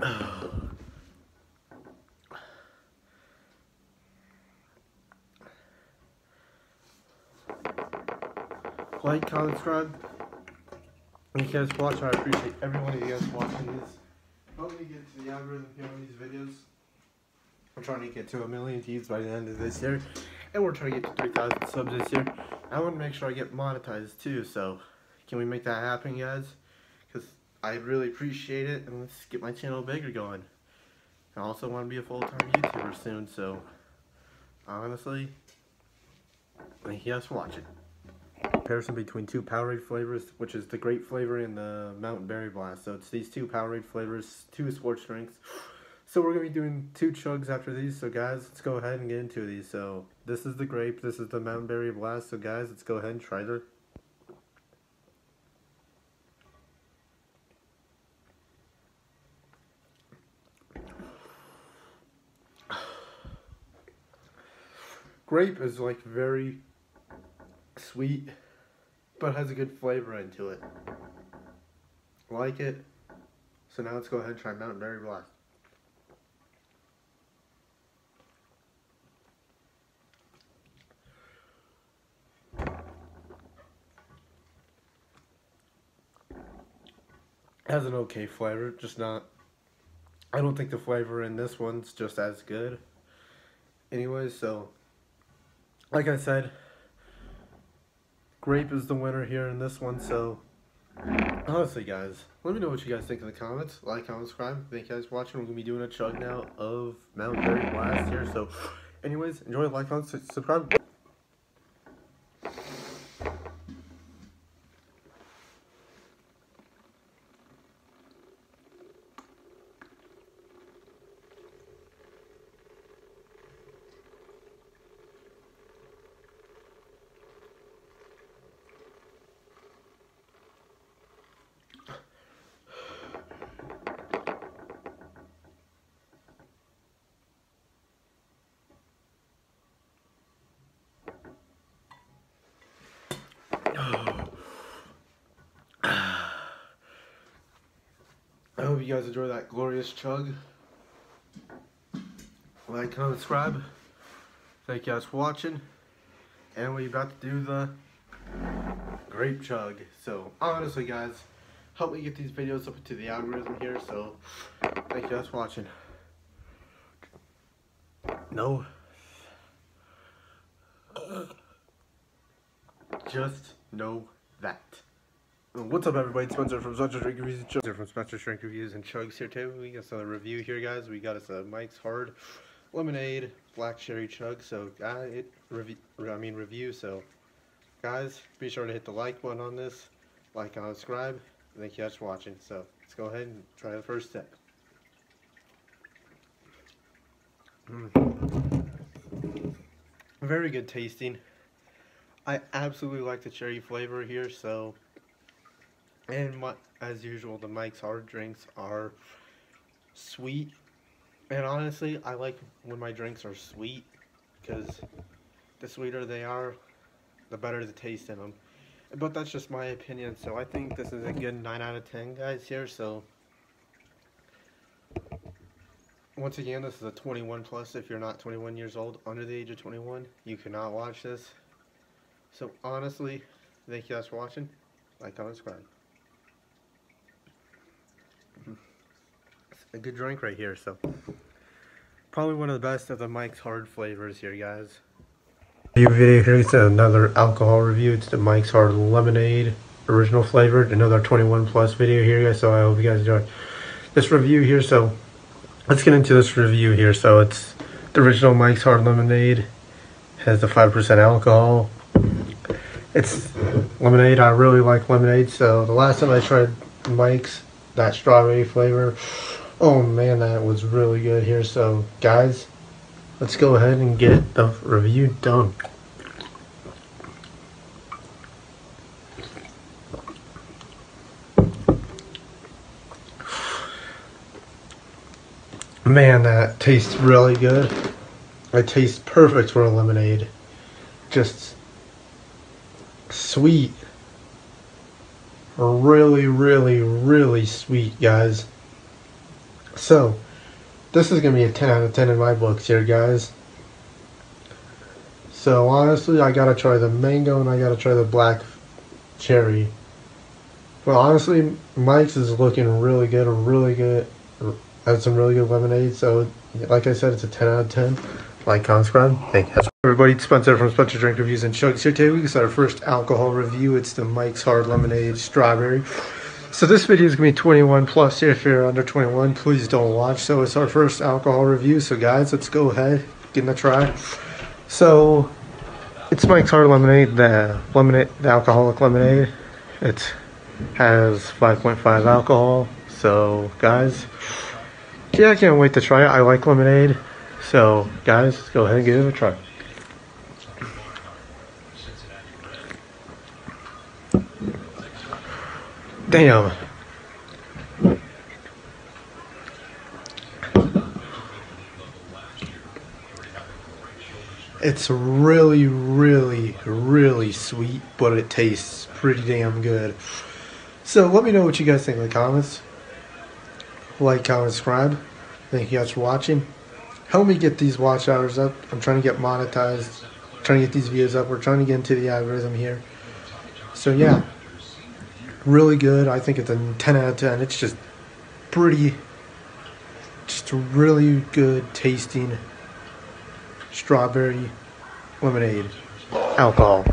like, comment, subscribe. Thank you guys for watching. I appreciate every one of you guys watching this. Help me get to the algorithm here on these videos. We're trying to get to a million views by the end of this year. And we're trying to get to 3,000 subs this year. I want to make sure I get monetized too, so can we make that happen, guys? I really appreciate it, and let's get my channel bigger going. I also want to be a full-time YouTuber soon, so honestly, thank you guys for watching. Comparison between two Powerade flavors, which is the grape flavor and the Mountain Berry Blast. So it's these two Powerade flavors, two sports drinks. So we're going to be doing two chugs after these. So guys, let's go ahead and get into these. So this is the grape, this is the Mountain Berry Blast. So guys, let's go ahead and try the grape is like very sweet, but has a good flavor into it. Like it. So now let's go ahead and try Mountain Berry Blast. has an okay flavor, just not. I don't think the flavor in this one's just as good. Anyways, so like I said, grape is the winner here in this one. So honestly, guys, let me know what you guys think in the comments. Like, comment, subscribe. Thank you guys for watching. We're gonna be doing a chug now of Mount Berry Blast here. So, anyways, enjoy. Like, comment, subscribe. Hope you guys enjoy that glorious chug. Like, comment, subscribe. Thank you guys for watching. And we're about to do the grape chug. So, honestly, guys, help me get these videos up into the algorithm here. So, thank you guys for watching. No. Just know that. What's up, everybody? It's Spencer from Spencer Drink Reviews and Chugs. From Spencer Drink Reviews and Chugs here too. We got some review here, guys. We got us a Mike's Hard Lemonade Black Cherry Chug. So, it review. I mean review. So, guys, be sure to hit the like button on this, like and subscribe. Thank you guys for watching. So, let's go ahead and try the first step. Mm. Very good tasting. I absolutely like the cherry flavor here. So. And my, as usual, the Mike's hard drinks are sweet. And honestly, I like when my drinks are sweet because the sweeter they are, the better the taste in them. But that's just my opinion. So I think this is a good 9 out of 10, guys, here. So once again, this is a 21 plus. If you're not 21 years old, under the age of 21, you cannot watch this. So honestly, thank you guys for watching. Like, comment, subscribe. A good drink right here. So probably one of the best of the Mike's Hard flavors here, guys. Review video here. It's another alcohol review. It's the Mike's Hard Lemonade original flavored. Another 21 plus video here, guys. So I hope you guys enjoy this review here. So let's get into this review here. So it's the original Mike's Hard Lemonade. Has the 5% alcohol. It's lemonade. I really like lemonade. So the last time I tried Mike's, that strawberry flavor, Oh man, that was really good here. So guys, let's go ahead and get the review done. Man, that tastes really good. It tastes perfect for a lemonade. Just sweet. Really, really, really sweet, guys. So, this is going to be a 10 out of 10 in my books here, guys. So, honestly, I got to try the mango and I got to try the black cherry. But honestly, Mike's is looking really good, really good. Has some really good lemonade. So, like I said, it's a 10 out of 10. Like, comment. Thank you. Everybody, Spencer from Spencer Drink Reviews and Chugs here today. We got our first alcohol review. It's the Mike's Hard Lemonade Strawberry. So this video is going to be 21 plus. If you're under 21, please don't watch. So it's our first alcohol review. So guys, let's go ahead, give it a try. So it's Mike's Hard Lemonade, the lemonade, the alcoholic lemonade. It has 5.5 alcohol. So guys, yeah, I can't wait to try it. I like lemonade. So guys, let's go ahead and give it a try. Damn. It's really, really, really sweet, but it tastes pretty damn good. So let me know what you guys think in the comments. Like, comment, subscribe. Thank you guys for watching. Help me get these watch hours up. I'm trying to get monetized. Trying to get these views up. We're trying to get into the algorithm here. So yeah, really good. I think it's a 10 out of 10. It's just pretty, just a really good tasting strawberry lemonade alcohol.